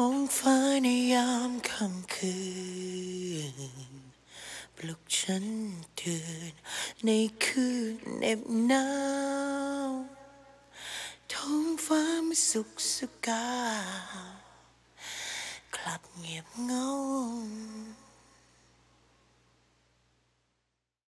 ท้องฟ้าในยามค่ำคืน ปลุกฉันตื่นในคืนเหน็บหนาว ท้องฟ้าม่สุขสกาว กลับเงียบเงา